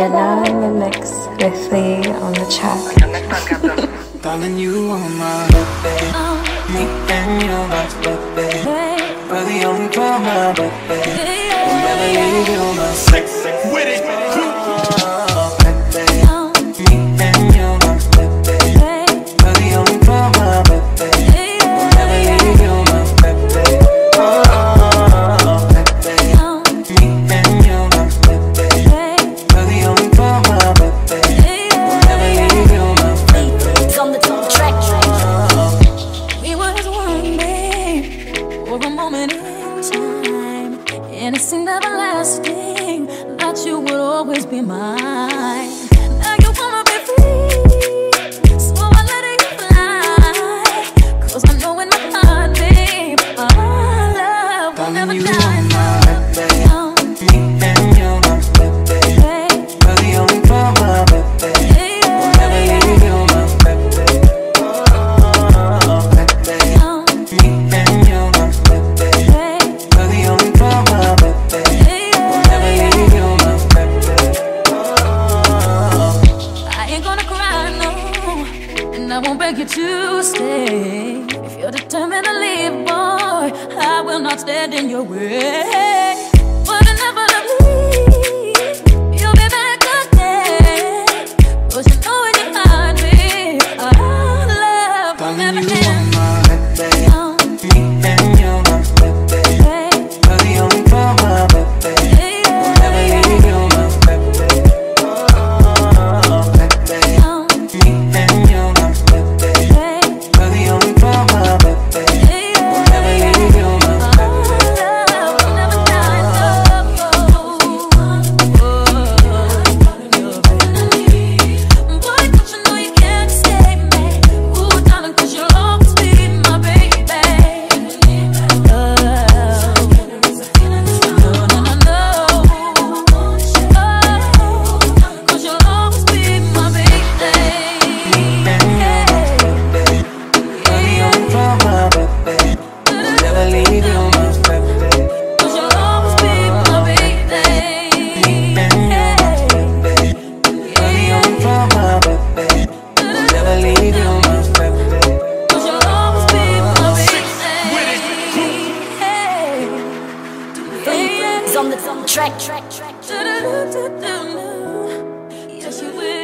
You're now in the mix with Lee on the track. Darling, you are my baby. Me and you, my baby. We're the only drama, baby. We'll never leave my sex. Everlasting that you would always be mine. Won't beg you to stay. If you're determined to leave, boy, I will not stand in your way. Yes, you will.